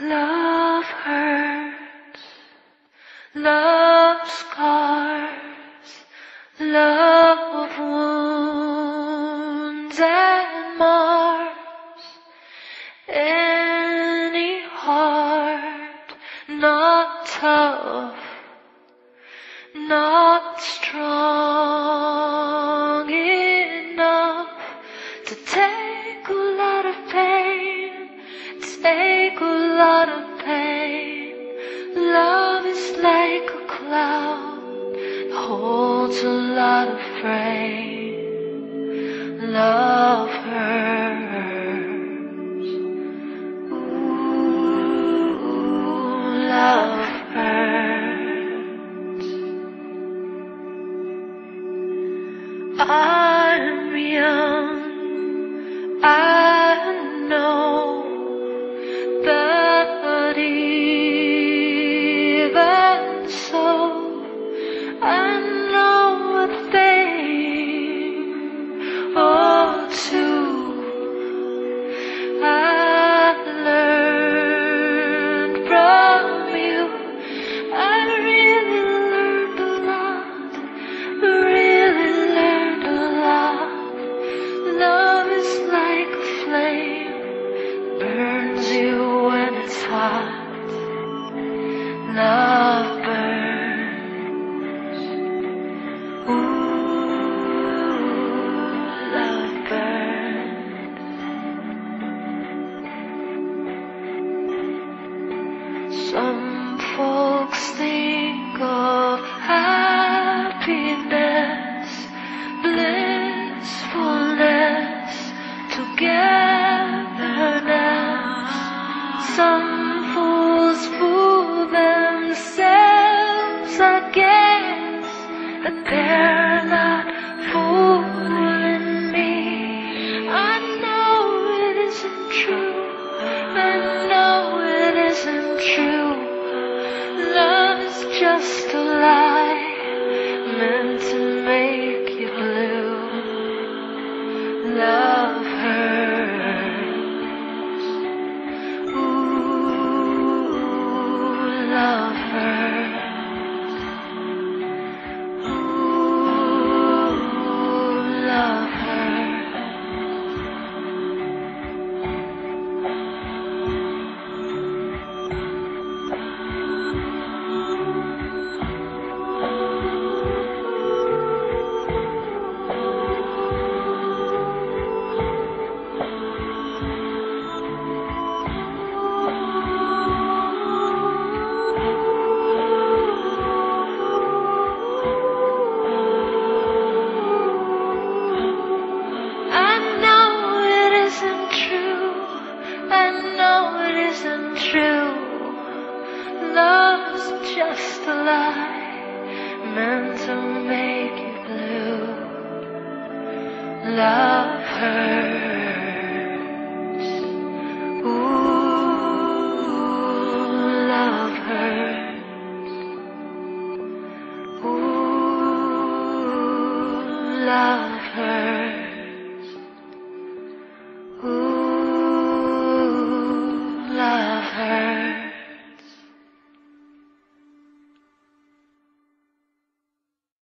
Love hurts, love scars, love wounds and mars. Any heart not tough, not strong lot of pain. Love is like a cloud, holds a lot of rain. Love hurts. Ooh, love hurts. I'm young. Some just a lie just a lie meant to make you blue. Love hurts. Ooh, love hurts. Ooh, love hurts.